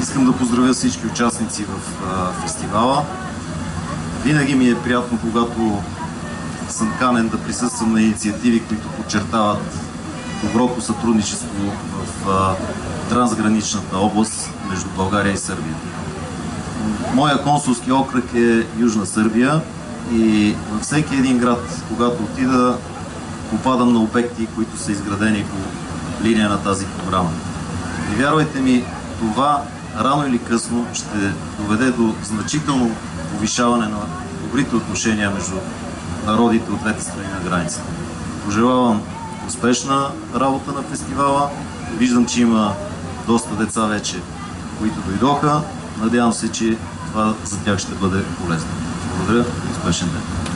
Искам да поздравя всички участници в фестивала. Винаги ми е приятно, когато съм канен да присъствам на инициативи, които подчертават доброто сътрудничество в трансграничната област между България и Сърбия. Моя консулски окръг е Южна Сърбия и във всеки един град, когато отида, попадам на обекти, които са изградени по линия на тази програма. И вярвайте ми, това рано или късно ще доведе до значително повишаване на добрите отношения между народите от двете страни на границата. Пожелавам успешна работа на фестивала. Виждам, че има доста деца вече, които дойдоха. Надявам се, че това за тях ще бъде полезно. Благодаря и успешен ден!